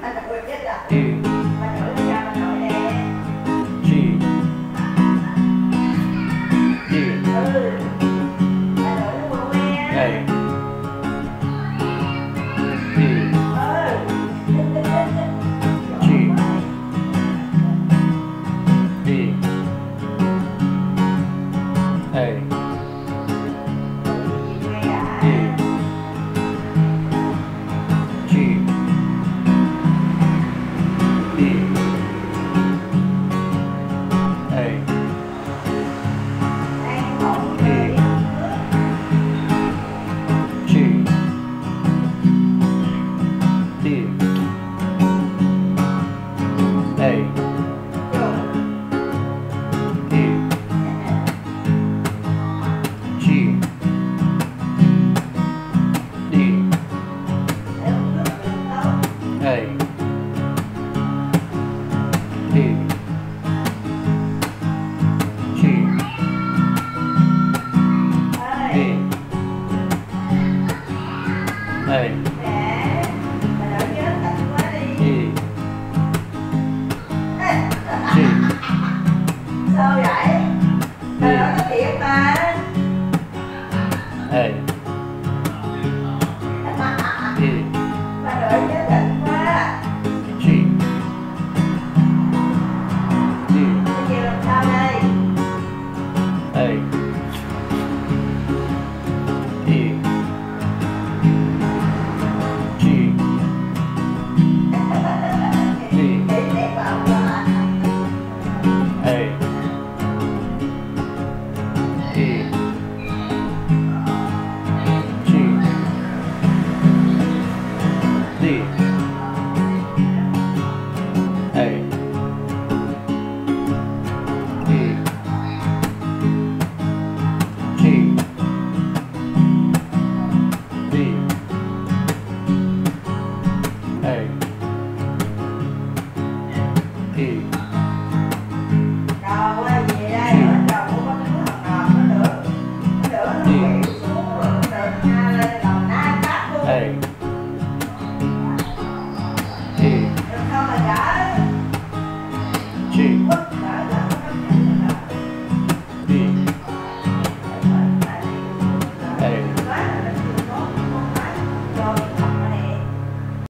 Porque a sao vậy? Sao nó thiệt ta? Ê